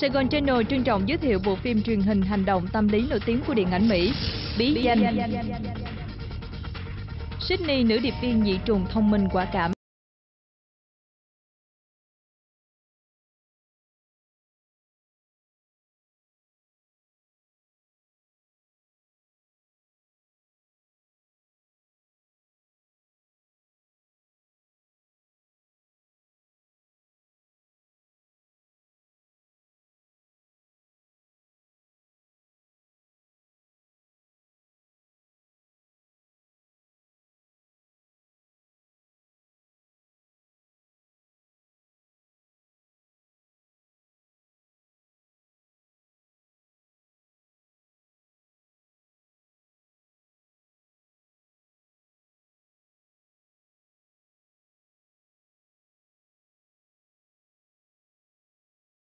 Sài Gòn Channel trân trọng giới thiệu bộ phim truyền hình hành động tâm lý nổi tiếng của điện ảnh Mỹ, Bí danh. Sydney, nữ điệp viên dị trùng thông minh quả cảm,